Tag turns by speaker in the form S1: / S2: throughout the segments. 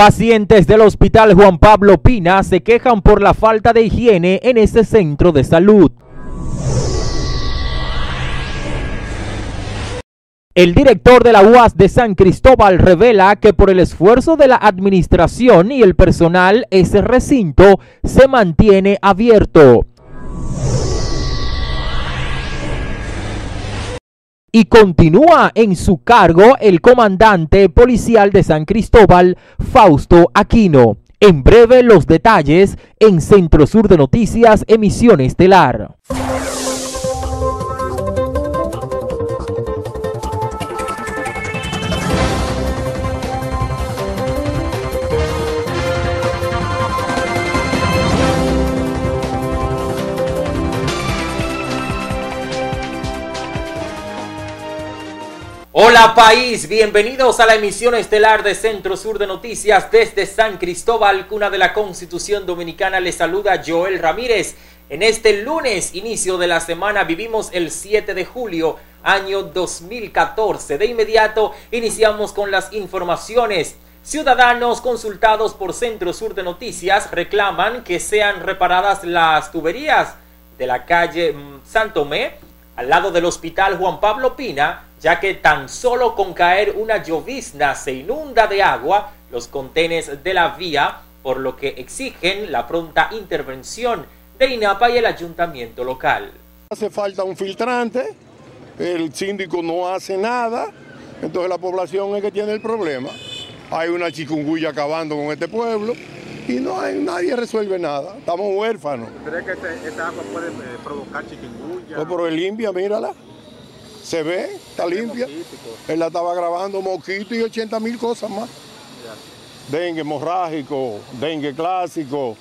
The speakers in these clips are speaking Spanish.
S1: Pacientes del Hospital Juan Pablo Pina se quejan por la falta de higiene en este centro de salud. El director de la UAS de San Cristóbal revela que por el esfuerzo de la administración y el personal, ese recinto se mantiene abierto. Y continúa en su cargo el comandante policial de San Cristóbal, Fausto Aquino. En breve los detalles en Centro Sur de Noticias, emisión estelar. Hola país, bienvenidos a la emisión estelar de Centro Sur de Noticias desde San Cristóbal, cuna de la Constitución Dominicana. Les saluda Joel Ramírez. En este lunes, inicio de la semana, vivimos el 7 de julio, año 2014. De inmediato, iniciamos con las informaciones. Ciudadanos consultados por Centro Sur de Noticias reclaman que sean reparadas las tuberías de la calle mm, Santomé, al lado del Hospital Juan Pablo Pina, ya que tan solo con caer una llovizna se inunda de agua los contenes de la vía, por lo que exigen la pronta intervención de INAPA y el ayuntamiento local.
S2: Hace falta un filtrante, el síndico no hace nada, entonces la población es que tiene el problema. Hay una chikungunya acabando con este pueblo y no hay, nadie resuelve nada, estamos huérfanos.
S3: ¿Cree que este, esta agua puede eh, provocar chikungunya?
S2: Pues pero limpia, mírala se ve, está limpia. Él la estaba grabando, moquito y 80 mil cosas más. Dengue hemorrágico, dengue clásico.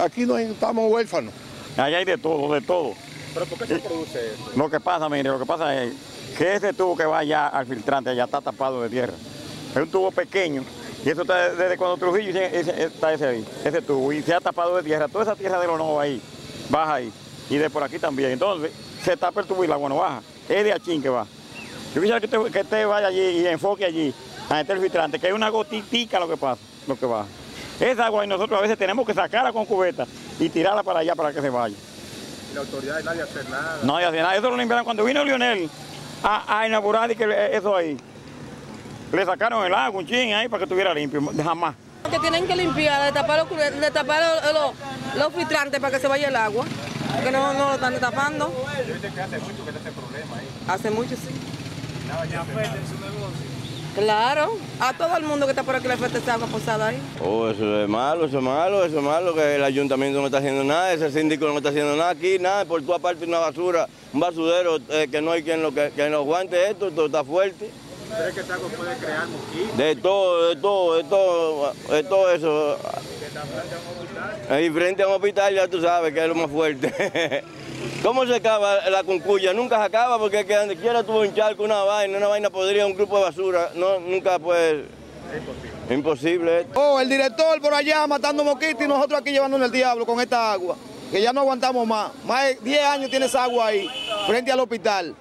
S2: Aquí no estamos huérfanos.
S4: Allá hay de todo, de todo.
S3: ¿Pero por qué se produce esto?
S4: Lo que pasa, mire, lo que pasa es que ese tubo que va allá al filtrante, allá está tapado de tierra. Es un tubo pequeño y eso está desde cuando Trujillo está ese ahí, ese tubo, y se ha tapado de tierra. Toda esa tierra de los nuevos ahí, baja ahí. Y de por aquí también. Entonces, se tapa el tubo y el agua no baja es de Achín que va. Yo quisiera que usted, que vaya allí y enfoque allí a este filtrante, que hay una gotitica lo que pasa, lo que va. Esa agua y nosotros a veces tenemos que sacarla con cubeta y tirarla para allá para que se vaya.
S3: ¿Y la autoridad nadie hace nada?
S4: Nadie hace nada. Eso lo limpiaron cuando vino Lionel a, a inaugurar y que eso ahí. Le sacaron el agua, un chin ahí para que estuviera limpio, jamás.
S5: Que tienen que limpiar, de tapar los, tapar los filtrantes para que se vaya el agua que no, no lo están tapando.
S3: Dice que hace mucho que está ese problema ahí.
S5: Hace mucho, sí.
S3: Nada ya afecta en su negocio.
S5: Claro, a todo el mundo que está por aquí le afecta esa agua posada ahí.
S6: Oh, eso es malo, eso es malo, eso es malo, que el ayuntamiento no está haciendo nada, ese síndico no está haciendo nada aquí, nada, por toda parte una basura, un basurero, eh, que no hay quien lo, que, quien lo aguante esto, todo está fuerte.
S3: ¿Cree que esta agua puede crear mosquitos?
S6: De todo, de todo, de todo, de todo eso. Ahí frente a un hospital ya tú sabes que es lo más fuerte. ¿Cómo se acaba la concuya? Nunca se acaba porque que donde quiera tuvo un charco, una vaina, una vaina podría, un grupo de basura. No, nunca pues...
S3: Es
S6: imposible. Imposible.
S7: Oh, el director por allá matando mosquitos y nosotros aquí llevándonos el diablo con esta agua. Que ya no aguantamos más. Más de 10 años tiene esa agua ahí, frente al hospital.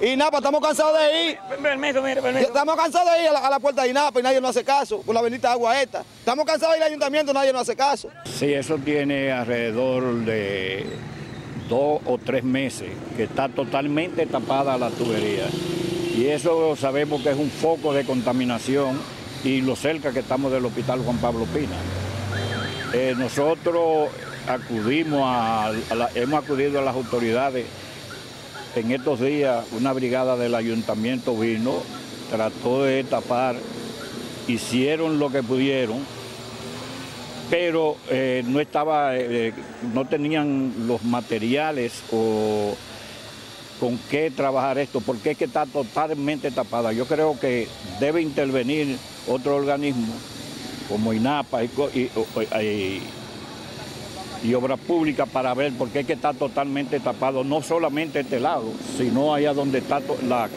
S7: ¿Y INAPA, estamos cansados de ir.
S4: Permiso, mire, permiso.
S7: Estamos cansados de ir a la, puerta de INAPA y nadie nos hace caso, con la bendita agua esta. Estamos cansados de ir al ayuntamiento y nadie nos hace caso.
S8: Sí, eso tiene alrededor de dos o tres meses que está totalmente tapada la tubería. Y eso sabemos que es un foco de contaminación y lo cerca que estamos del hospital Juan Pablo Pina. Eh, nosotros acudimos a, hemos acudido a las autoridades en estos días una brigada del ayuntamiento vino, trató de tapar, hicieron lo que pudieron, pero eh, no estaba, eh, no tenían los materiales o con qué trabajar esto, porque es que está totalmente tapada. Yo creo que debe intervenir otro organismo como INAPA y obra pública para ver por qué es que está totalmente tapado, no solamente este lado, sino allá donde está la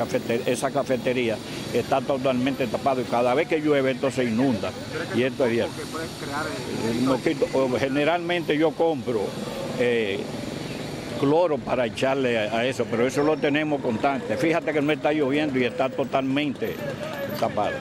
S8: esa cafetería, está totalmente tapado y cada vez que llueve esto se inunda. Y esto es Generalmente yo compro eh, cloro para echarle a eso, pero eso lo tenemos constante. Fíjate que no está lloviendo y está totalmente tapado.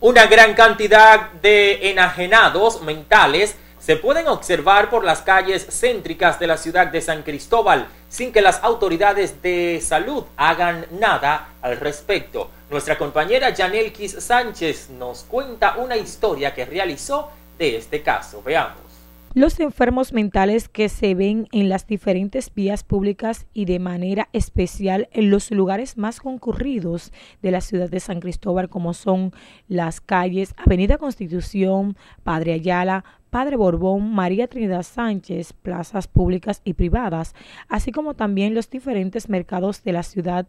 S1: Una gran cantidad de enajenados mentales se pueden observar por las calles céntricas de la ciudad de San Cristóbal sin que las autoridades de salud hagan nada al respecto. Nuestra compañera Janelkis Sánchez nos cuenta una historia que realizó de este caso. Veamos.
S9: Los enfermos mentales que se ven en las diferentes vías públicas y de manera especial en los lugares más concurridos de la ciudad de San Cristóbal, como son las calles Avenida Constitución, Padre Ayala, Padre Borbón, María Trinidad Sánchez, plazas públicas y privadas, así como también los diferentes mercados de la ciudad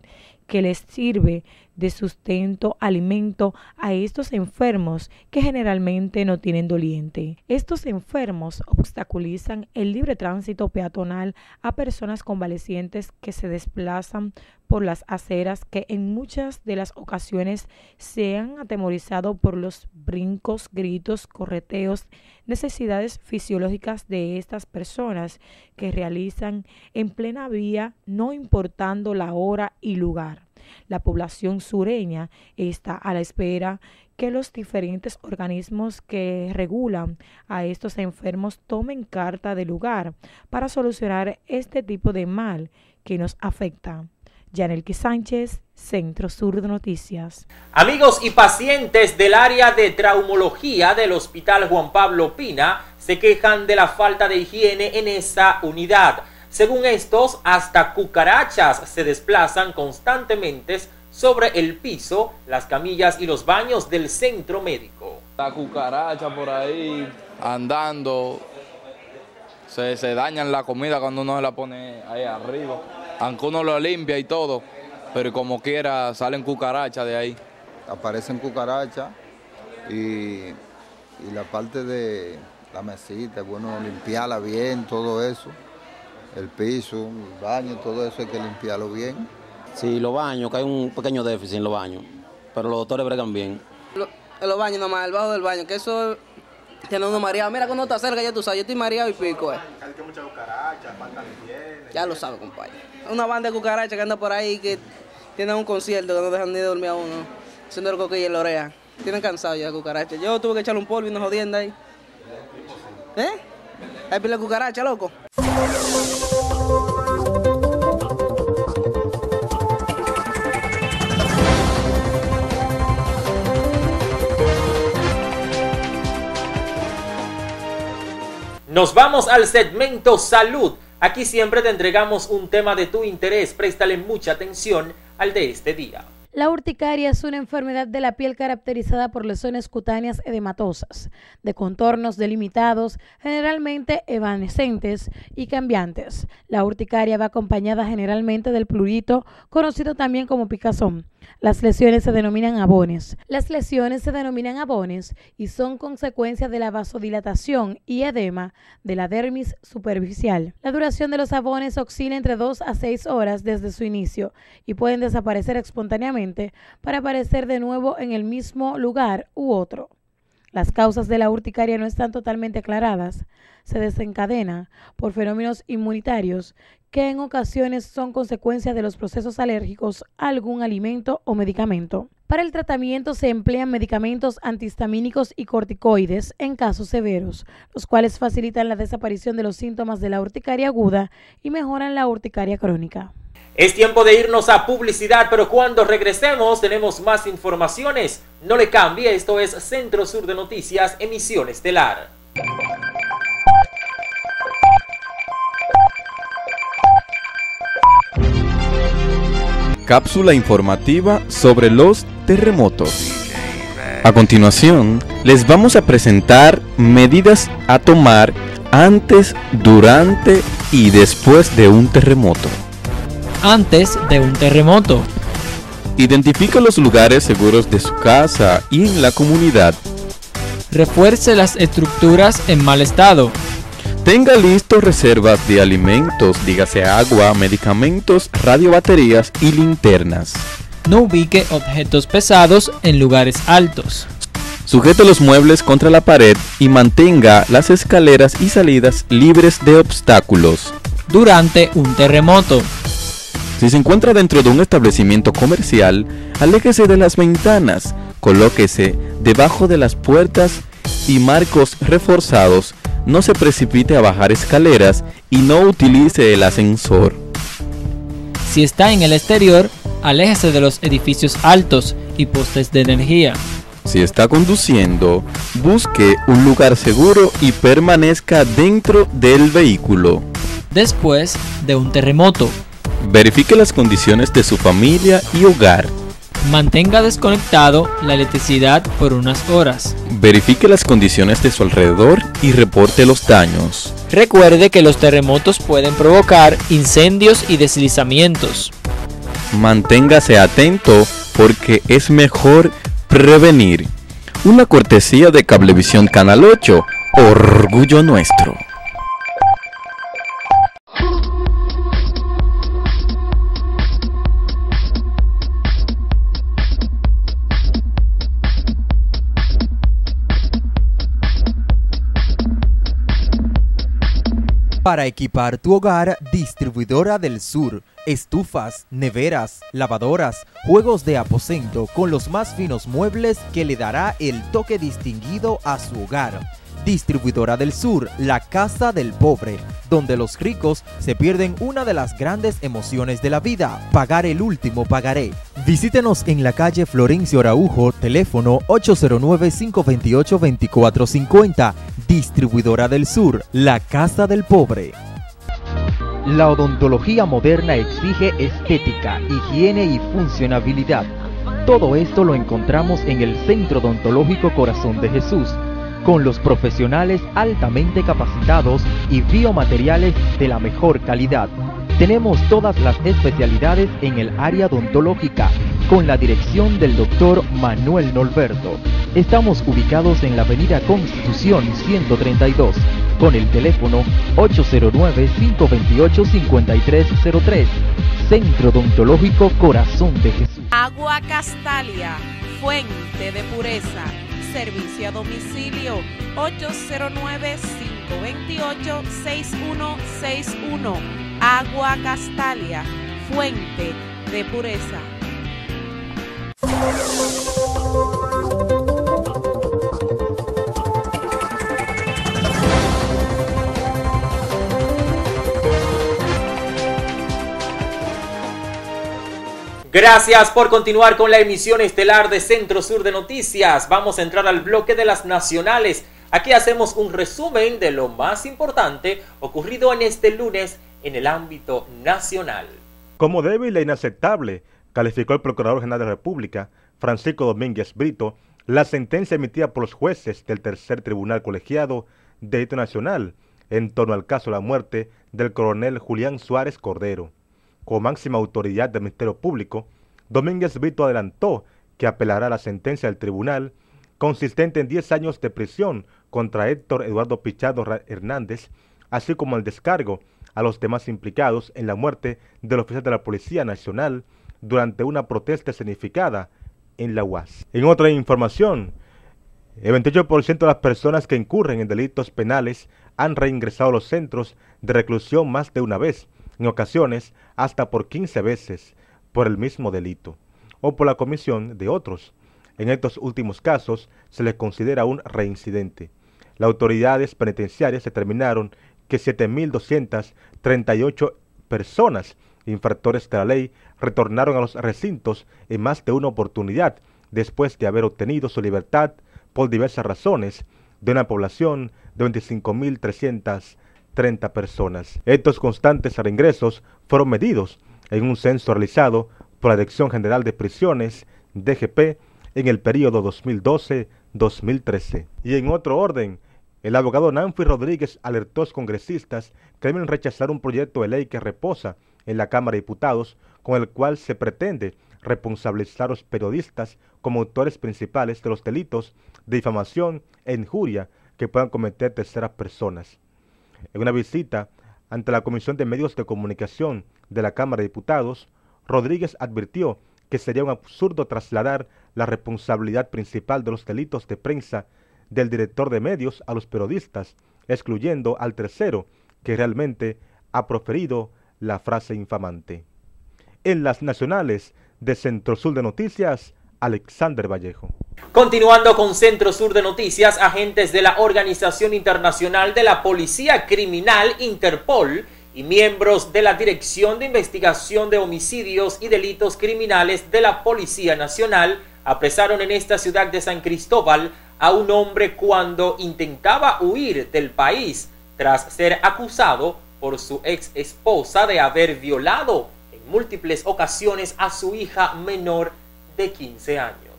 S9: que les sirve de sustento, alimento a estos enfermos que generalmente no tienen doliente. Estos enfermos obstaculizan el libre tránsito peatonal a personas convalecientes que se desplazan por las aceras que en muchas de las ocasiones se han atemorizado por los brincos, gritos, correteos, necesidades fisiológicas de estas personas que realizan en plena vía no importando la hora y lugar. La población sureña está a la espera que los diferentes organismos que regulan a estos enfermos tomen carta de lugar para solucionar este tipo de mal que nos afecta. Yanelki Sánchez, Centro Sur de Noticias.
S1: Amigos y pacientes del área de traumología del Hospital Juan Pablo Pina se quejan de la falta de higiene en esa unidad. Según estos, hasta cucarachas se desplazan constantemente sobre el piso, las camillas y los baños del centro médico.
S10: La cucaracha por ahí andando, se, se dañan la comida cuando uno se la pone ahí arriba aunque uno lo limpia y todo, pero como quiera salen cucarachas de ahí.
S11: Aparecen cucarachas y, la parte de la mesita, es bueno limpiarla bien, todo eso, el piso, el baño, todo eso hay que limpiarlo bien.
S12: Sí, los baños, que hay un pequeño déficit en los baños, pero los doctores bregan bien.
S5: en los baños nomás, el bajo del baño, que eso tiene uno mareado. Mira cuando está cerca ya tú sabes, yo estoy mareado y pico. Eh. Ya lo sabe, compadre. Una banda de cucarachas que anda por ahí que tiene un concierto que no dejan ni dormir a uno. Haciendo el coquilla en la oreja. Tienen cansado ya cucarachas. Yo tuve que echarle un polvo y nos jodiendo ahí. ¿Eh? Hay pila de cucaracha, loco.
S1: Nos vamos al segmento salud. Aquí siempre te entregamos un tema de tu interés. Préstale mucha atención al de este día.
S9: La urticaria es una enfermedad de la piel caracterizada por lesiones cutáneas edematosas, de contornos delimitados, generalmente evanescentes y cambiantes. La urticaria va acompañada generalmente del plurito, conocido también como picazón. Las lesiones se denominan abones. Las lesiones se denominan abones y son consecuencia de la vasodilatación y edema de la dermis superficial. La duración de los abones oscila entre 2 a 6 horas desde su inicio y pueden desaparecer espontáneamente para aparecer de nuevo en el mismo lugar u otro. Las causas de la urticaria no están totalmente aclaradas. Se desencadena por fenómenos inmunitarios que en ocasiones son consecuencia de los procesos alérgicos a algún alimento o medicamento. Para el tratamiento se emplean medicamentos antihistamínicos y corticoides en casos severos, los cuales facilitan la desaparición de los síntomas de la urticaria aguda y mejoran la urticaria crónica.
S1: Es tiempo de irnos a publicidad, pero cuando regresemos tenemos más informaciones. No le cambie, esto es Centro Sur de Noticias, emisión estelar.
S13: Cápsula informativa sobre los terremotos. A continuación, les vamos a presentar medidas a tomar antes, durante y después de un terremoto.
S14: Antes de un terremoto.
S13: Identifica los lugares seguros de su casa y en la comunidad.
S14: Refuerce las estructuras en mal estado
S13: Tenga listos reservas de alimentos, dígase agua, medicamentos, radiobaterías y linternas.
S14: No ubique objetos pesados en lugares altos.
S13: Sujete los muebles contra la pared y mantenga las escaleras y salidas libres de obstáculos.
S14: Durante un terremoto.
S13: Si se encuentra dentro de un establecimiento comercial, aléjese de las ventanas, colóquese debajo de las puertas y marcos reforzados, no se precipite a bajar escaleras y no utilice el ascensor.
S14: Si está en el exterior, aléjese de los edificios altos y postes de energía.
S13: Si está conduciendo, busque un lugar seguro y permanezca dentro del vehículo.
S14: Después de un terremoto,
S13: Verifique las condiciones de su familia y hogar.
S14: mantenga desconectado la electricidad por unas horas.
S13: Verifique las condiciones de su alrededor y reporte los daños.
S14: Recuerde que los terremotos pueden provocar incendios y deslizamientos.
S13: Manténgase atento porque es mejor prevenir. Una cortesía de Cablevisión Canal 8, orgullo nuestro.
S15: Para equipar tu hogar, Distribuidora del Sur. Estufas, neveras, lavadoras, juegos de aposento con los más finos muebles que le dará el toque distinguido a su hogar. Distribuidora del Sur, la casa del pobre, donde los ricos se pierden una de las grandes emociones de la vida, pagar el último pagaré. Visítenos en la calle Florencio Araujo, teléfono 809-528-2450. Distribuidora del Sur, la casa del pobre. La odontología moderna exige estética, higiene y funcionabilidad. Todo esto lo encontramos en el Centro Odontológico Corazón de Jesús, con los profesionales altamente capacitados y biomateriales de la mejor calidad. Tenemos todas las especialidades en el área odontológica, con la dirección del doctor Manuel Norberto. Estamos ubicados en la avenida Constitución 132, con el teléfono 809-528-5303. Centro Odontológico Corazón de Jesús.
S16: Agua Castalia, fuente de pureza. Servicio a domicilio 809-528-6161. Agua Castalia, fuente de pureza.
S1: Gracias por continuar con la emisión estelar de Centro Sur de Noticias. Vamos a entrar al bloque de las nacionales. Aquí hacemos un resumen de lo más importante ocurrido en este lunes en el ámbito nacional.
S17: Como débil e inaceptable, calificó el Procurador General de la República, Francisco Domínguez Brito, la sentencia emitida por los jueces del Tercer Tribunal Colegiado de Derecho Nacional en torno al caso de la muerte del coronel Julián Suárez Cordero. Como máxima autoridad del Ministerio Público, Domínguez Brito adelantó que apelará la sentencia del tribunal consistente en 10 años de prisión contra Héctor Eduardo Pichado Hernández, así como el descargo a los demás implicados en la muerte del oficial de la Policía Nacional durante una protesta escenificada en la UAS. En otra información, el 28% de las personas que incurren en delitos penales han reingresado a los centros de reclusión más de una vez, en ocasiones hasta por 15 veces, por el mismo delito, o por la comisión de otros. En estos últimos casos se les considera un reincidente. Las autoridades penitenciarias determinaron que 7.238 personas infractores de la ley retornaron a los recintos en más de una oportunidad después de haber obtenido su libertad por diversas razones de una población de 25.330 personas. Estos constantes reingresos fueron medidos en un censo realizado por la Dirección General de Prisiones, DGP, en el periodo 2012-2013. Y en otro orden, el abogado Nanfi Rodríguez alertó a los congresistas que deben rechazar un proyecto de ley que reposa en la Cámara de Diputados con el cual se pretende responsabilizar a los periodistas como autores principales de los delitos de difamación e injuria que puedan cometer terceras personas. En una visita ante la Comisión de Medios de Comunicación de la Cámara de Diputados, Rodríguez advirtió que sería un absurdo trasladar la responsabilidad principal de los delitos de prensa del director de medios a los periodistas, excluyendo al tercero que realmente ha proferido la frase infamante. En las nacionales de Centro Sur de Noticias, Alexander Vallejo.
S1: Continuando con Centro Sur de Noticias, agentes de la Organización Internacional de la Policía Criminal Interpol y miembros de la Dirección de Investigación de Homicidios y Delitos Criminales de la Policía Nacional apresaron en esta ciudad de San Cristóbal a un hombre cuando intentaba huir del país tras ser acusado por su ex esposa de haber violado en múltiples ocasiones a su hija menor de 15 años.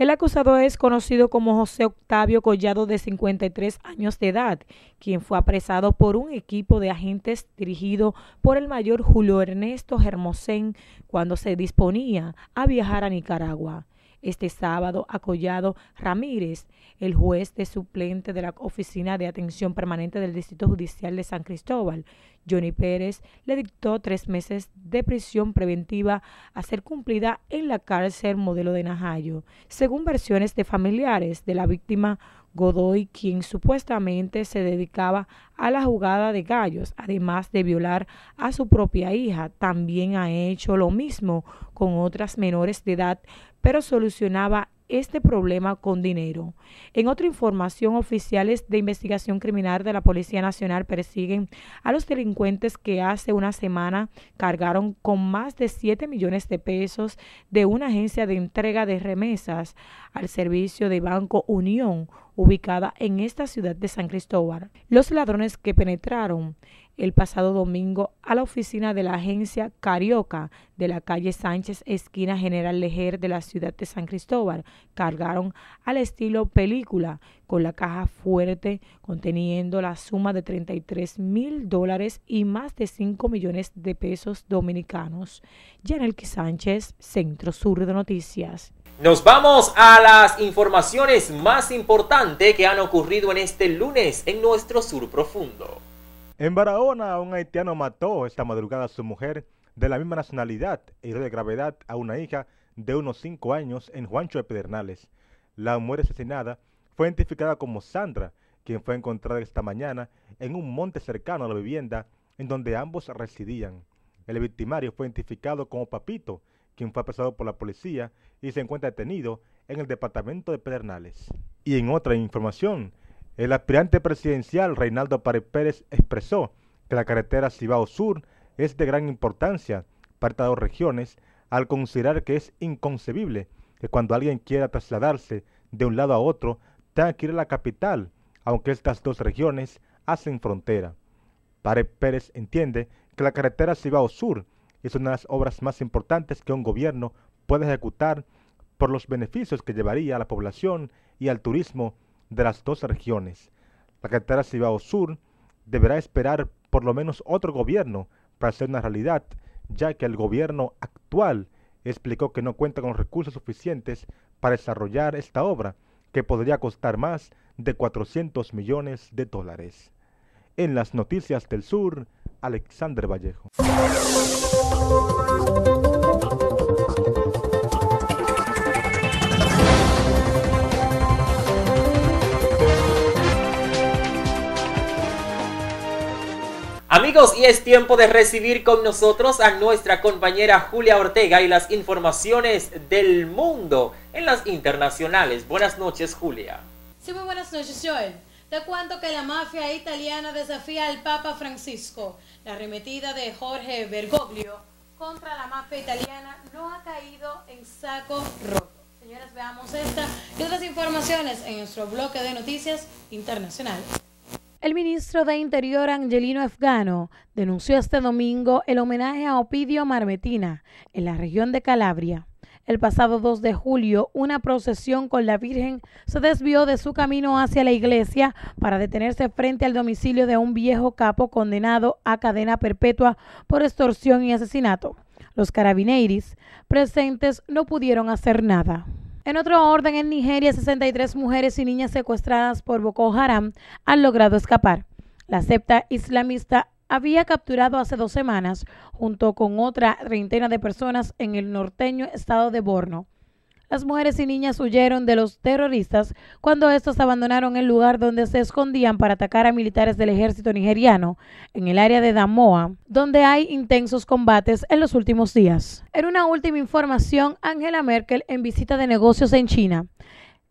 S9: El acusado es conocido como José Octavio Collado, de 53 años de edad, quien fue apresado por un equipo de agentes dirigido por el mayor Julio Ernesto Hermosén cuando se disponía a viajar a Nicaragua. Este sábado, Acollado Ramírez, el juez de suplente de la Oficina de Atención Permanente del Distrito Judicial de San Cristóbal, Johnny Pérez le dictó tres meses de prisión preventiva a ser cumplida en la cárcel modelo de Najayo. Según versiones de familiares de la víctima, Godoy, quien supuestamente se dedicaba a la jugada de gallos, además de violar a su propia hija, también ha hecho lo mismo con otras menores de edad, pero solucionaba este problema con dinero. En otra información, oficiales de investigación criminal de la Policía Nacional persiguen a los delincuentes que hace una semana cargaron con más de 7 millones de pesos de una agencia de entrega de remesas al servicio de Banco Unión, ubicada en esta ciudad de San Cristóbal. Los ladrones que penetraron el pasado domingo a la oficina de la agencia Carioca de la calle Sánchez, esquina General Lejer de la ciudad de San Cristóbal. Cargaron al estilo película con la caja fuerte conteniendo la suma de 33 mil dólares y más de 5 millones de pesos dominicanos. Yanelki Sánchez, Centro Sur de Noticias.
S1: Nos vamos a las informaciones más importantes que han ocurrido en este lunes en nuestro sur profundo.
S17: En Barahona, un haitiano mató esta madrugada a su mujer de la misma nacionalidad hirió de gravedad a una hija de unos 5 años en Juancho de Pedernales. La mujer asesinada fue identificada como Sandra, quien fue encontrada esta mañana en un monte cercano a la vivienda en donde ambos residían. El victimario fue identificado como Papito, quien fue apresado por la policía y se encuentra detenido en el departamento de Pedernales. Y en otra información, el aspirante presidencial Reinaldo Párez Pérez expresó que la carretera Cibao Sur es de gran importancia para estas dos regiones al considerar que es inconcebible que cuando alguien quiera trasladarse de un lado a otro tenga que ir a la capital, aunque estas dos regiones hacen frontera. Párez Pérez entiende que la carretera Cibao Sur es una de las obras más importantes que un gobierno puede ejecutar por los beneficios que llevaría a la población y al turismo de las dos regiones. La carretera Cibao Sur deberá esperar por lo menos otro gobierno para ser una realidad, ya que el gobierno actual explicó que no cuenta con recursos suficientes para desarrollar esta obra, que podría costar más de 400 millones de dólares. En las noticias del sur, Alexander Vallejo.
S1: Amigos, y es tiempo de recibir con nosotros a nuestra compañera Julia Ortega y las informaciones del mundo en las internacionales. Buenas noches, Julia.
S18: Sí, muy buenas noches, Joel. Te cuento que la mafia italiana desafía al Papa Francisco. La arremetida de Jorge Bergoglio contra la mafia italiana no ha caído en saco roto. Señoras, veamos esta y otras informaciones en nuestro bloque de noticias internacionales.
S9: El ministro de Interior Angelino Afgano denunció este domingo el homenaje a Opidio Marmetina en la región de Calabria. El pasado 2 de julio, una procesión con la Virgen se desvió de su camino hacia la iglesia para detenerse frente al domicilio de un viejo capo condenado a cadena perpetua por extorsión y asesinato. Los carabineiris presentes no pudieron hacer nada. En otro orden, en Nigeria, 63 mujeres y niñas secuestradas por Boko Haram han logrado escapar. La septa islamista había capturado hace dos semanas, junto con otra treintena de personas, en el norteño estado de Borno. Las mujeres y niñas huyeron de los terroristas cuando estos abandonaron el lugar donde se escondían para atacar a militares del ejército nigeriano en el área de Damoa, donde hay intensos combates en los últimos días. En una última información, Angela Merkel en visita de negocios en China.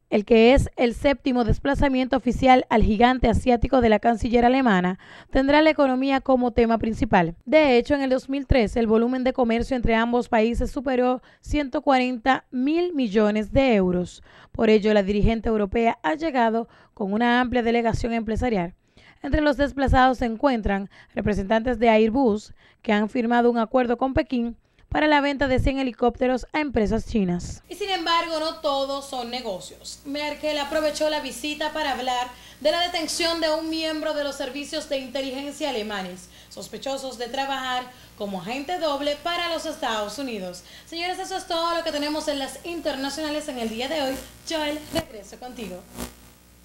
S18: El que es el séptimo desplazamiento oficial al gigante asiático de la canciller alemana, tendrá la economía como tema principal. De hecho, en el 2013 el volumen de comercio entre ambos países superó 140 mil millones de euros. Por ello, la dirigente europea ha llegado con una amplia delegación empresarial. Entre los desplazados se encuentran representantes de Airbus, que han firmado un acuerdo con Pekín para la venta de 100 helicópteros a empresas chinas. Y sin embargo, no todos son negocios. Merkel aprovechó la visita para hablar de la detención de un miembro de los servicios de inteligencia alemanes, sospechosos de trabajar como agente doble para los Estados Unidos. Señores, eso es todo lo que tenemos en las internacionales en el día de hoy. Joel, regreso contigo.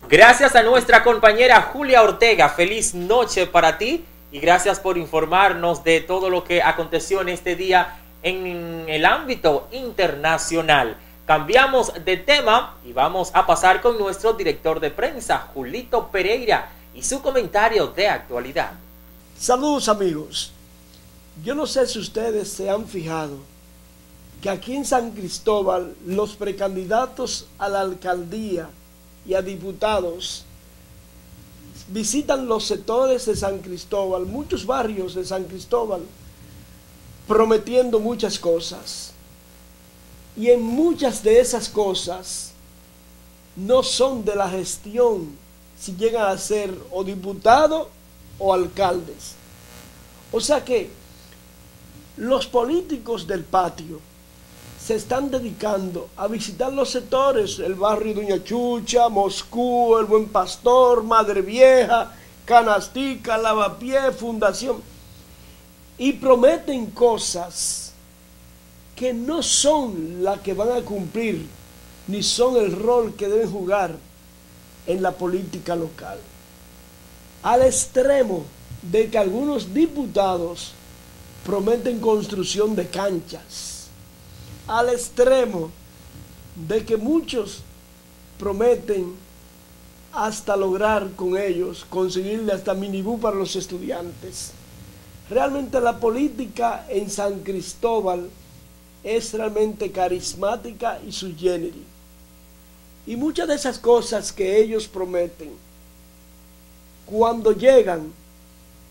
S1: Gracias a nuestra compañera Julia Ortega. Feliz noche para ti y gracias por informarnos de todo lo que aconteció en este día en el ámbito internacional. Cambiamos de tema y vamos a pasar con nuestro director de prensa, Julito Pereira, y su comentario de actualidad.
S19: Saludos amigos. Yo no sé si ustedes se han fijado que aquí en San Cristóbal los precandidatos a la alcaldía y a diputados visitan los sectores de San Cristóbal, muchos barrios de San Cristóbal, prometiendo muchas cosas. Y en muchas de esas cosas no son de la gestión si llegan a ser o diputados o alcaldes. O sea que los políticos del patio se están dedicando a visitar los sectores, el barrio Doña Chucha, Moscú, El Buen Pastor, Madre Vieja, Canastica, Lavapié, Fundación y prometen cosas que no son las que van a cumplir, ni son el rol que deben jugar en la política local. Al extremo de que algunos diputados prometen construcción de canchas. Al extremo de que muchos prometen hasta lograr con ellos conseguirle hasta minibú para los estudiantes. Realmente la política en San Cristóbal es realmente carismática y su generis. Y muchas de esas cosas que ellos prometen, cuando llegan,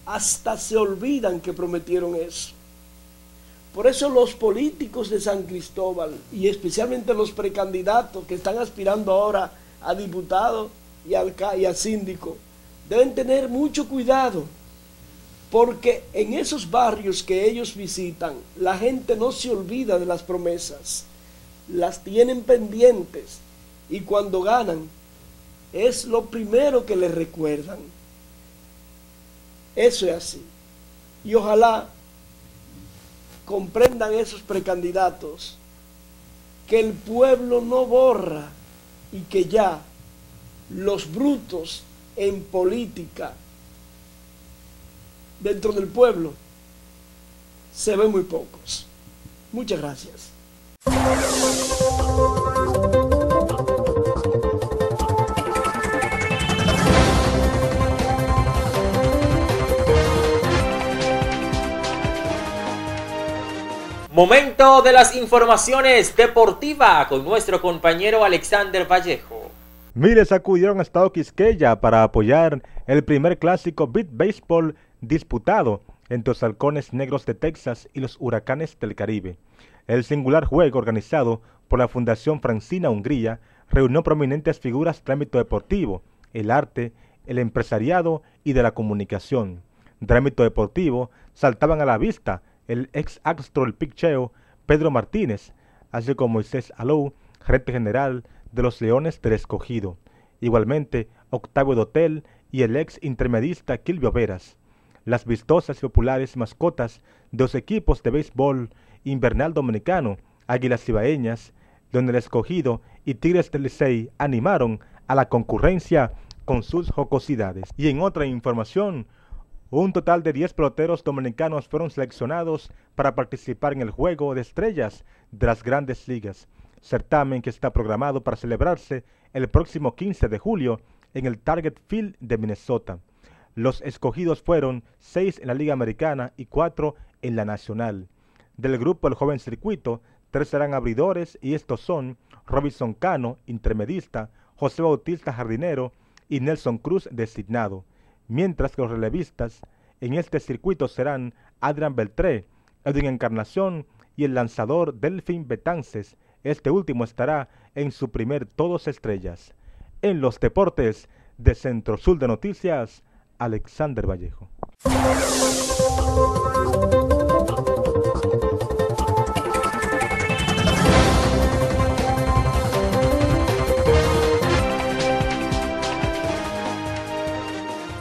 S19: hasta se olvidan que prometieron eso. Por eso los políticos de San Cristóbal, y especialmente los precandidatos que están aspirando ahora a diputado y, y a síndico, deben tener mucho cuidado porque en esos barrios que ellos visitan, la gente no se olvida de las promesas, las tienen pendientes y cuando ganan es lo primero que les recuerdan. Eso es así. Y ojalá comprendan esos precandidatos que el pueblo no borra y que ya los brutos en política dentro del pueblo se ven muy pocos. Muchas gracias.
S1: Momento de las informaciones deportivas con nuestro compañero Alexander Vallejo.
S17: Miles acudieron a Estado Quisqueya para apoyar el primer clásico Beat Baseball disputado entre los halcones negros de Texas y los huracanes del Caribe. El singular juego organizado por la Fundación Francina Hungría reunió prominentes figuras del ámbito deportivo, el arte, el empresariado y de la comunicación. Del ámbito deportivo saltaban a la vista el ex astro del Piccheo Pedro Martínez, así como Moisés Alou, gerente general de los Leones del Escogido. Igualmente, Octavio Dotel y el ex intermedista Quilvio Veras las vistosas y populares mascotas de los equipos de béisbol invernal dominicano, Águilas Ibaeñas, donde el escogido y Tigres del Licey animaron a la concurrencia con sus jocosidades. Y en otra información, un total de 10 peloteros dominicanos fueron seleccionados para participar en el Juego de Estrellas de las Grandes Ligas, certamen que está programado para celebrarse el próximo 15 de julio en el Target Field de Minnesota. Los escogidos fueron seis en la Liga Americana y cuatro en la Nacional. Del grupo El Joven Circuito, tres serán abridores y estos son Robinson Cano, intermedista, José Bautista Jardinero y Nelson Cruz designado, mientras que los relevistas en este circuito serán Adrián Beltré, Edwin Encarnación y el lanzador Delfín Betances. Este último estará en su primer Todos Estrellas. En los deportes de Centro Sur de Noticias, Alexander Vallejo.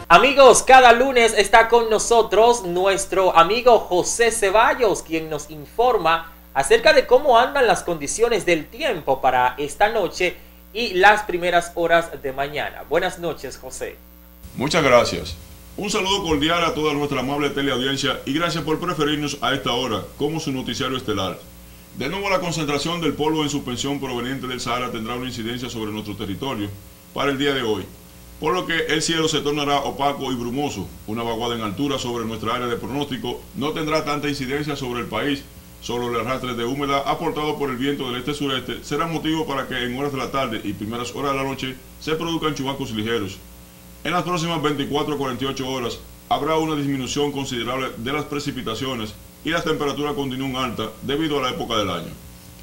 S1: Amigos, cada lunes está con nosotros nuestro amigo José Ceballos, quien nos informa acerca de cómo andan las condiciones del tiempo para esta noche y las primeras horas de mañana. Buenas noches, José.
S20: Muchas gracias. Un saludo cordial a toda nuestra amable teleaudiencia y gracias por preferirnos a esta hora como su noticiario estelar. De nuevo, la concentración del polvo en suspensión proveniente del Sahara tendrá una incidencia sobre nuestro territorio para el día de hoy por lo que el cielo se tornará opaco y brumoso. Una vaguada en altura sobre nuestra área de pronóstico no tendrá tanta incidencia sobre el país, solo el arrastre de humedad aportado por el viento del este-sureste será motivo para que en horas de la tarde y primeras horas de la noche se produzcan chubascos ligeros. En las próximas 24 a 48 horas habrá una disminución considerable de las precipitaciones y las temperaturas continúan altas debido a la época del año.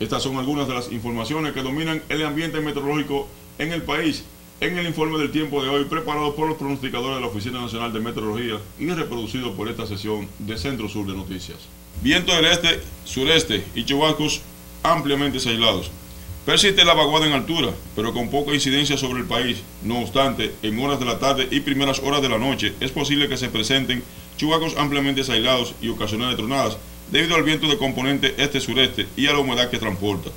S20: Estas son algunas de las informaciones que dominan el ambiente meteorológico en el país en el informe del tiempo de hoy preparado por los pronosticadores de la Oficina Nacional de Meteorología y reproducido por esta sesión de Centro Sur de Noticias. Viento del este, sureste y chubascos ampliamente aislados. Persiste la vaguada en altura, pero con poca incidencia sobre el país. No obstante, en horas de la tarde y primeras horas de la noche es posible que se presenten chubascos ampliamente aislados y ocasionales tronadas debido al viento de componente este-sureste y a la humedad que transporta.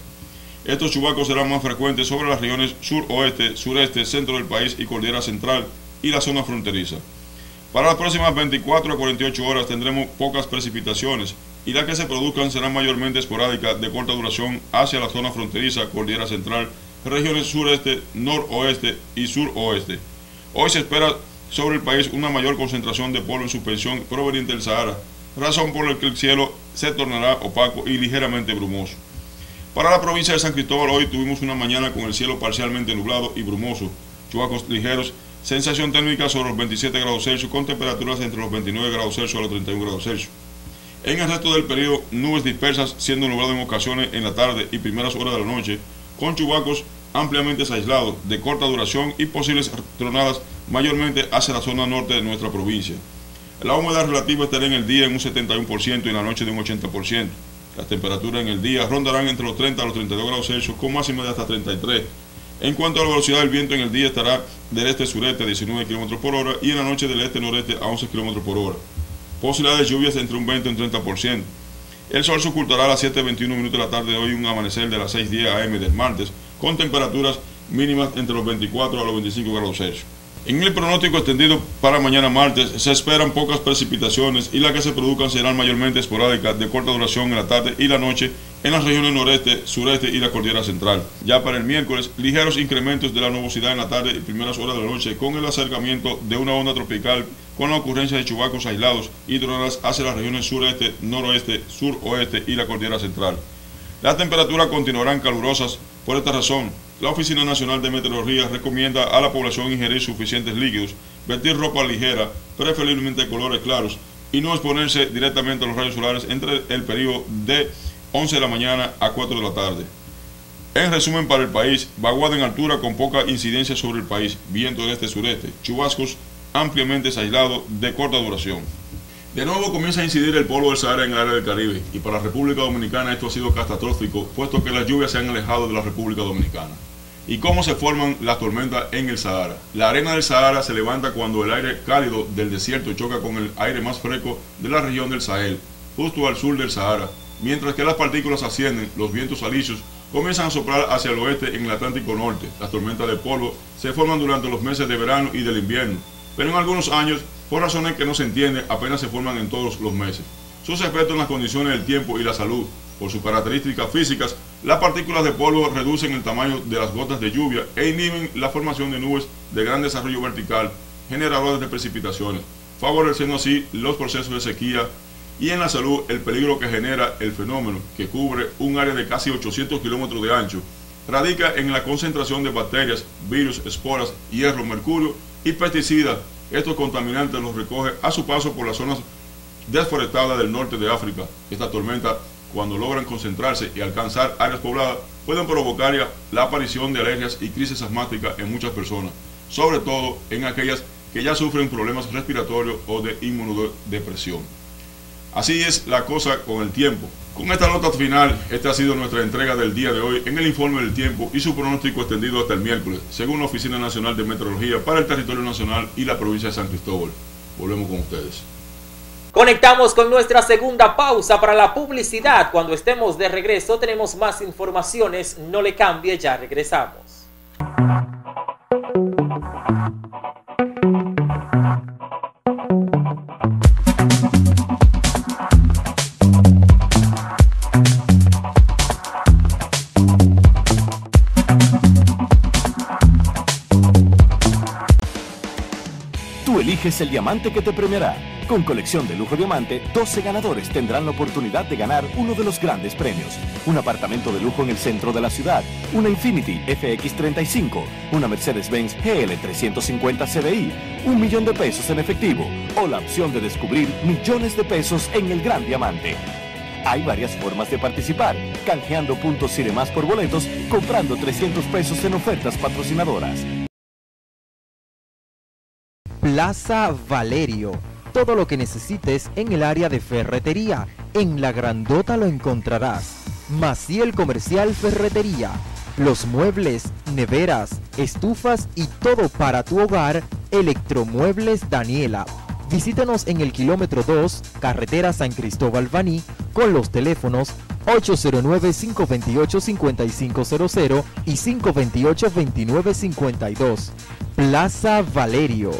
S20: Estos chubacos serán más frecuentes sobre las regiones sur-oeste, sureste, centro del país y cordillera central y la zona fronteriza. Para las próximas 24 a 48 horas tendremos pocas precipitaciones y las que se produzcan serán mayormente esporádicas de corta duración hacia la zona fronteriza, cordillera central, regiones sureste, noroeste y suroeste. Hoy se espera sobre el país una mayor concentración de polvo en suspensión proveniente del Sahara, razón por la que el cielo se tornará opaco y ligeramente brumoso. Para la provincia de San Cristóbal hoy tuvimos una mañana con el cielo parcialmente nublado y brumoso, chubacos ligeros, sensación térmica sobre los 27 grados Celsius con temperaturas entre los 29 grados Celsius a los 31 grados Celsius. En el resto del periodo, nubes dispersas siendo nublado en ocasiones en la tarde y primeras horas de la noche, con chubacos ampliamente aislados, de corta duración y posibles tronadas mayormente hacia la zona norte de nuestra provincia. La humedad relativa estará en el día en un 71% y en la noche de un 80%. Las temperaturas en el día rondarán entre los 30 a los 32 grados Celsius con máxima de hasta 33. En cuanto a la velocidad del viento en el día estará del este-sureste a 19 km por hora y en la noche del este-noreste a 11 km por hora. Posibilidades de lluvias entre un 20 y un 30%. El sol se ocultará a las 7.21 minutos de la tarde de hoy, un amanecer de las 6.10 am del martes, con temperaturas mínimas entre los 24 a los 25 grados Celsius. En el pronóstico extendido para mañana martes se esperan pocas precipitaciones y las que se produzcan serán mayormente esporádicas de corta duración en la tarde y la noche en las regiones noreste, sureste y la cordillera central. Ya para el miércoles, ligeros incrementos de la nubosidad en la tarde y primeras horas de la noche con el acercamiento de una onda tropical con la ocurrencia de chubacos aislados y tronadas hacia las regiones sureste, noroeste, suroeste y la cordillera central. Las temperaturas continuarán calurosas por esta razón la Oficina Nacional de Meteorología recomienda a la población ingerir suficientes líquidos, vestir ropa ligera, preferiblemente colores claros, y no exponerse directamente a los rayos solares entre el periodo de 11 de la mañana a 4 de la tarde. En resumen para el país, vaguada en altura con poca incidencia sobre el país, viento del este-sureste, chubascos ampliamente aislados de corta duración. De nuevo comienza a incidir el polvo del Sahara en el área del Caribe y para la República Dominicana esto ha sido catastrófico, puesto que las lluvias se han alejado de la República Dominicana. ¿Y cómo se forman las tormentas en el Sahara? La arena del Sahara se levanta cuando el aire cálido del desierto choca con el aire más fresco de la región del Sahel, justo al sur del Sahara. Mientras que las partículas ascienden, los vientos alisios comienzan a soplar hacia el oeste en el Atlántico Norte. Las tormentas de polvo se forman durante los meses de verano y del invierno, pero en algunos años, por razones que no se entienden, apenas se forman en todos los meses. Sus efectos en las condiciones del tiempo y la salud por sus características físicas, las partículas de polvo reducen el tamaño de las gotas de lluvia e inhiben la formación de nubes de gran desarrollo vertical, generadores de precipitaciones, favoreciendo así los procesos de sequía y en la salud el peligro que genera el fenómeno, que cubre un área de casi 800 kilómetros de ancho, radica en la concentración de bacterias, virus, esporas, hierro, mercurio y pesticidas. Estos contaminantes los recoge a su paso por las zonas desforestadas del norte de África. Esta tormenta, cuando logran concentrarse y alcanzar áreas pobladas, pueden provocar la aparición de alergias y crisis asmáticas en muchas personas, sobre todo en aquellas que ya sufren problemas respiratorios o de inmunodepresión. Así es la cosa con el tiempo. Con esta nota final, esta ha sido nuestra entrega del día de hoy en el informe del tiempo y su pronóstico extendido hasta el miércoles, según la Oficina Nacional de Meteorología para el territorio nacional y la provincia de San Cristóbal. Volvemos con ustedes.
S1: Conectamos con nuestra segunda pausa para la publicidad. Cuando estemos de regreso tenemos más informaciones. No le cambie, ya regresamos.
S21: Eliges el diamante que te premiará. Con colección de lujo diamante, 12 ganadores tendrán la oportunidad de ganar uno de los grandes premios. Un apartamento de lujo en el centro de la ciudad, una Infinity FX35, una Mercedes-Benz GL350 CDI, un millón de pesos en efectivo o la opción de descubrir millones de pesos en el gran diamante. Hay varias formas de participar, canjeando puntos demás por boletos, comprando 300 pesos en ofertas patrocinadoras.
S15: Plaza Valerio. Todo lo que necesites en el área de ferretería. En la grandota lo encontrarás. Maciel Comercial Ferretería. Los muebles, neveras, estufas y todo para tu hogar. Electromuebles Daniela. Visítanos en el kilómetro 2, carretera San Cristóbal Baní, con los teléfonos 809-528-5500 y 528-2952. Plaza Valerio.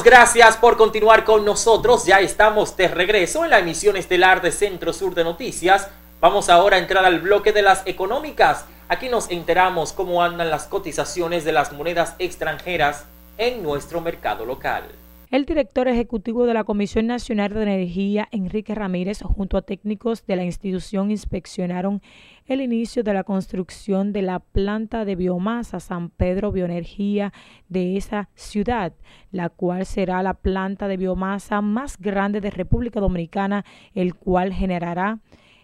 S1: Gracias por continuar con nosotros. Ya estamos de regreso en la emisión estelar de Centro Sur de Noticias. Vamos ahora a entrar al bloque de las económicas. Aquí nos enteramos cómo andan las cotizaciones de las monedas extranjeras en nuestro mercado local.
S9: El director ejecutivo de la Comisión Nacional de Energía, Enrique Ramírez, junto a técnicos de la institución, inspeccionaron el inicio de la construcción de la planta de biomasa San Pedro Bioenergía de esa ciudad, la cual será la planta de biomasa más grande de República Dominicana, el cual generará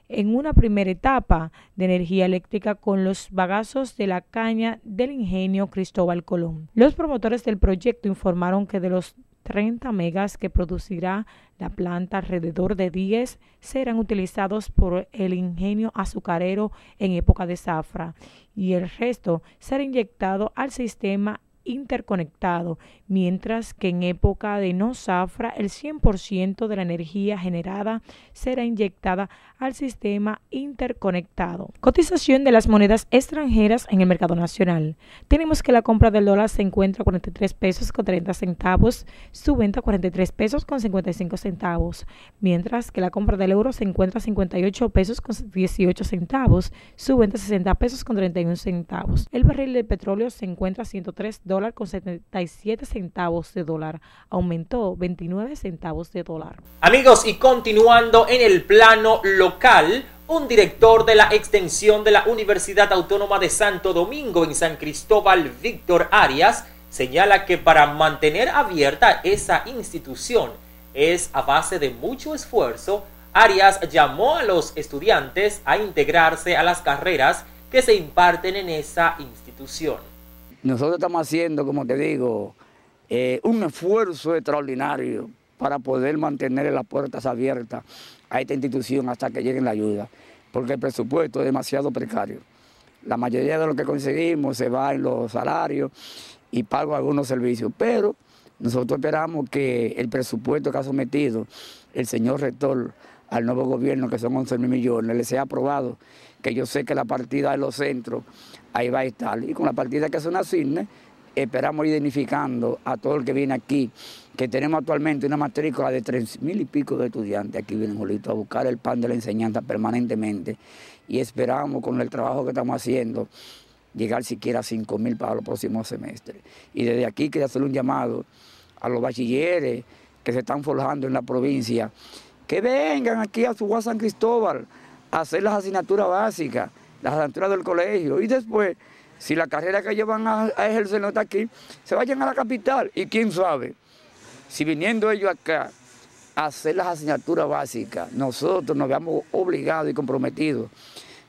S9: en una primera etapa de energía eléctrica con los bagazos de la caña del ingenio Cristóbal Colón. Los promotores del proyecto informaron que de los 30 megas que producirá la planta, alrededor de 10 serán utilizados por el ingenio azucarero en época de zafra y el resto será inyectado al sistema interconectado, mientras que en época de no zafra el 100% de la energía generada será inyectada al sistema interconectado. Cotización de las monedas extranjeras en el mercado nacional. Tenemos que la compra del dólar se encuentra a 43 pesos con 30 centavos, su venta a 43 pesos con 55 centavos, mientras que la compra del euro se encuentra a 58 pesos con 18 centavos, su venta a 60 pesos con 31 centavos. El barril de petróleo se encuentra a 103 dólares con 77 centavos de dólar, aumentó 29 centavos de dólar.
S1: Amigos, y continuando en el plano local, un director de la extensión de la Universidad Autónoma de Santo Domingo en San Cristóbal, Víctor Arias, señala que para mantener abierta esa institución es a base de mucho esfuerzo. Arias llamó a los estudiantes a integrarse a las carreras que se imparten en esa institución.
S22: Nosotros estamos haciendo, como te digo, eh, un esfuerzo extraordinario para poder mantener las puertas abiertas a esta institución hasta que llegue la ayuda, porque el presupuesto es demasiado precario. La mayoría de lo que conseguimos se va en los salarios y pago algunos servicios, pero nosotros esperamos que el presupuesto que ha sometido el señor rector al nuevo gobierno, que son 11 mil millones, le sea aprobado, que yo sé que la partida de los centros ahí va a estar. Y con la partida que se nos asigne, esperamos identificando a todo el que viene aquí, que tenemos actualmente una matrícula de tres mil y pico de estudiantes aquí vienen, Julito, a buscar el pan de la enseñanza permanentemente. Y esperamos con el trabajo que estamos haciendo llegar siquiera a 5 mil para los próximos semestres. Y desde aquí quería hacer un llamado a los bachilleres que se están forjando en la provincia, que vengan aquí a su San Cristóbal a hacer las asignaturas básicas, las asignaturas del colegio, y después, si la carrera que ellos van a, a ejercer no está aquí, se vayan a la capital, y quién sabe, si viniendo ellos acá a hacer las asignaturas básicas, nosotros nos veamos obligados y comprometidos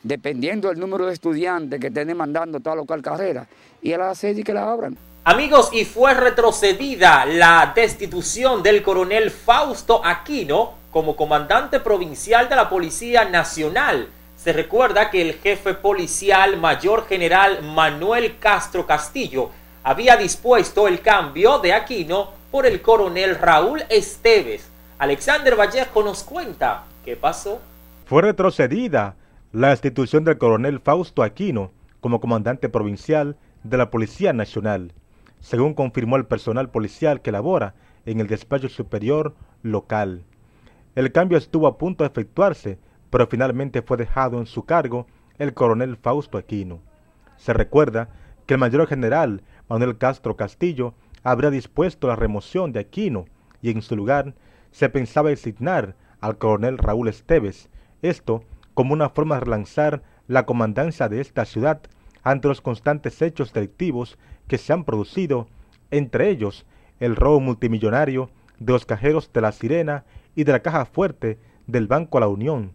S22: dependiendo del número de estudiantes que estén demandando toda local carrera, y a la sede que la abran.
S1: Amigos, y fue retrocedida la destitución del coronel Fausto Aquino como comandante provincial de la Policía Nacional. Se recuerda que el jefe policial mayor general Manuel Castro Castillo había dispuesto el cambio de Aquino por el coronel Raúl Esteves. Alexander Vallejo nos cuenta qué pasó.
S17: Fue retrocedida la destitución del coronel Fausto Aquino como comandante provincial de la Policía Nacional, según confirmó el personal policial que labora en el despacho superior local. El cambio estuvo a punto de efectuarse, pero finalmente fue dejado en su cargo el coronel Fausto Aquino. Se recuerda que el mayor general Manuel Castro Castillo habría dispuesto la remoción de Aquino y en su lugar se pensaba designar al coronel Raúl Esteves, esto como una forma de relanzar la comandancia de esta ciudad ante los constantes hechos delictivos que se han producido, entre ellos el robo multimillonario de los cajeros de la Sirena y de la caja fuerte del Banco La Unión.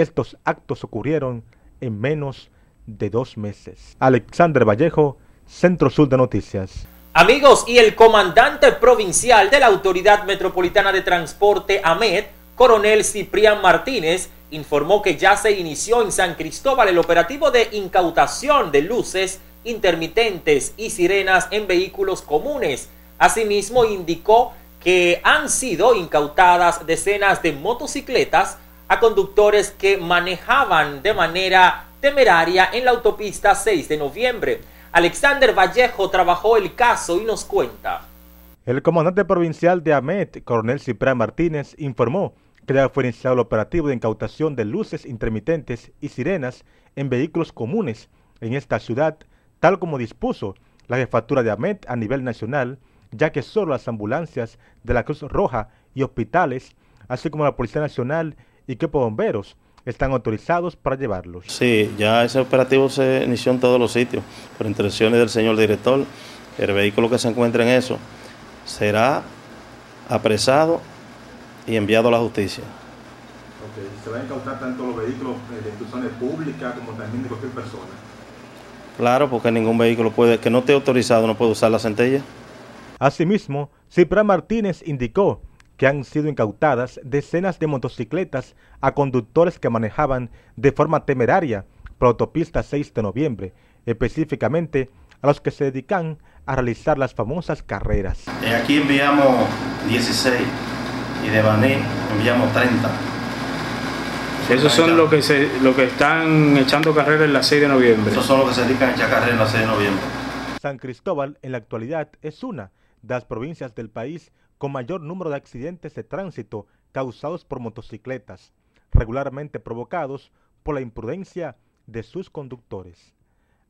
S17: Estos actos ocurrieron en menos de dos meses. Alexander Vallejo, Centro Sur de Noticias.
S1: Amigos, y el comandante provincial de la Autoridad Metropolitana de Transporte, AMED, coronel Ciprián Martínez, informó que ya se inició en San Cristóbal el operativo de incautación de luces intermitentes y sirenas en vehículos comunes. Asimismo, indicó que han sido incautadas decenas de motocicletas a conductores que manejaban de manera temeraria en la autopista 6 de noviembre. Alexander Vallejo trabajó el caso y nos cuenta.
S17: El comandante provincial de AMET, coronel Ciprián Martínez, informó que ya fue iniciado el operativo de incautación de luces intermitentes y sirenas en vehículos comunes en esta ciudad, tal como dispuso la jefatura de AMET a nivel nacional, ya que solo las ambulancias de la Cruz Roja y hospitales, así como la Policía Nacional y de bomberos, están autorizados para llevarlos.
S23: Sí, ya ese operativo se inició en todos los sitios, por instrucciones del señor director. El vehículo que se encuentre en eso será apresado y enviado a la justicia.
S17: Okay. ¿Se van a incautar tanto los vehículos de instituciones públicas como también de cualquier persona?
S23: Claro, porque ningún vehículo puede, que no esté autorizado no puede usar la centella.
S17: Asimismo, Cipra Martínez indicó que han sido incautadas decenas de motocicletas a conductores que manejaban de forma temeraria por autopista 6 de noviembre, específicamente a los que se dedican a realizar las famosas carreras.
S23: Eh, aquí enviamos 16 y de Baní enviamos 30.
S24: Esos son los que, se, lo que están echando carrera en la 6 de noviembre.
S23: Esos son los que se dedican a echar carrera en la 6 de noviembre.
S17: San Cristóbal en la actualidad es una de las provincias del país con mayor número de accidentes de tránsito causados por motocicletas, regularmente provocados por la imprudencia de sus conductores.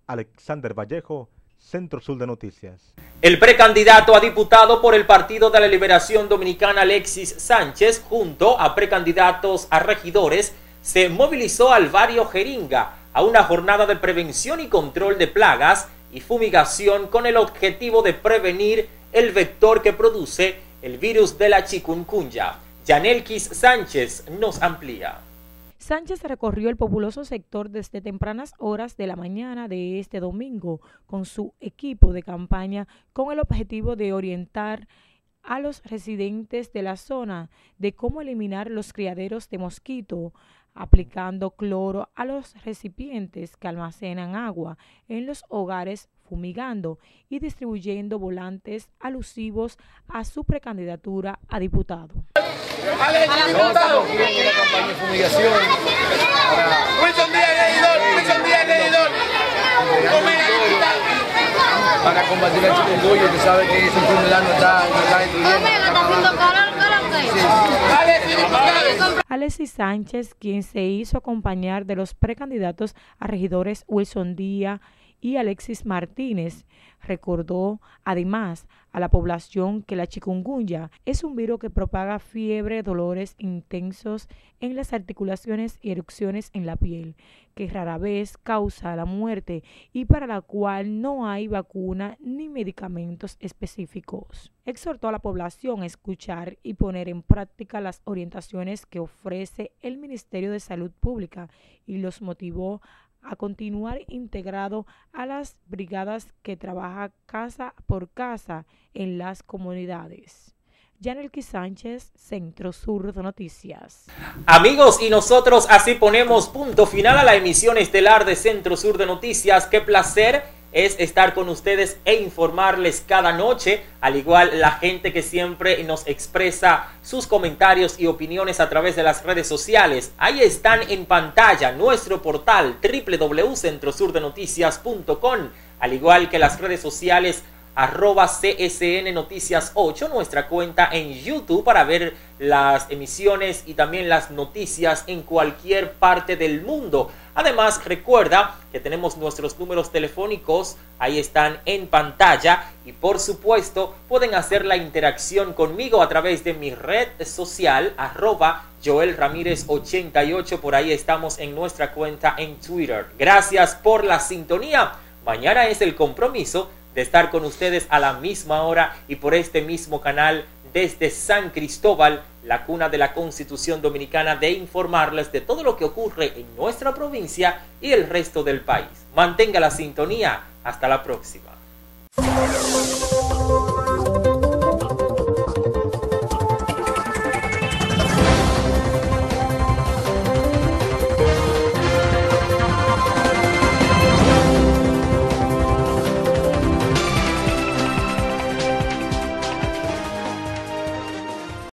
S17: Alexander Vallejo, Centro Sur de Noticias.
S1: El precandidato a diputado por el Partido de la Liberación Dominicana Alexis Sánchez, junto a precandidatos a regidores, se movilizó al barrio Jeringa a una jornada de prevención y control de plagas y fumigación con el objetivo de prevenir el vector que produce el virus de la chikungunya. Yanelkis Sánchez nos amplía.
S9: Sánchez recorrió el populoso sector desde tempranas horas de la mañana de este domingo con su equipo de campaña con el objetivo de orientar a los residentes de la zona de cómo eliminar los criaderos de mosquito aplicando cloro a los recipientes que almacenan agua en los hogares fumigando y distribuyendo volantes alusivos a su precandidatura a diputado.
S25: Para combatir el chikungunya, que sabe que esa enfermedad no está, no está
S9: Alexis Sánchez, quien se hizo acompañar de los precandidatos a regidores Wilson Díaz y Alexis Martínez, recordó además a la población que la chikungunya es un virus que propaga fiebre, dolores intensos en las articulaciones y erupciones en la piel, que rara vez causa la muerte y para la cual no hay vacuna ni medicamentos específicos. Exhortó a la población a escuchar y poner en práctica las orientaciones que ofrece el Ministerio de Salud Pública y los motivó a continuar integrado a las brigadas que trabaja casa por casa en las comunidades. Yanelki Sánchez, Centro Sur de Noticias.
S1: Amigos, y nosotros así ponemos punto final a la emisión estelar de Centro Sur de Noticias. Qué placer es estar con ustedes e informarles cada noche, al igual la gente que siempre nos expresa sus comentarios y opiniones a través de las redes sociales. Ahí están en pantalla nuestro portal www.centrosurdenoticias.com, al igual que las redes sociales arroba CSN Noticias 8, nuestra cuenta en YouTube para ver las emisiones y también las noticias en cualquier parte del mundo. Además, recuerda que tenemos nuestros números telefónicos, ahí están en pantalla y por supuesto pueden hacer la interacción conmigo a través de mi red social arroba Joel Ramírez 88, por ahí estamos en nuestra cuenta en Twitter. Gracias por la sintonía. Mañana es el compromiso de estar con ustedes a la misma hora y por este mismo canal desde San Cristóbal, la cuna de la Constitución Dominicana, de informarles de todo lo que ocurre en nuestra provincia y el resto del país. Mantenga la sintonía. Hasta la próxima.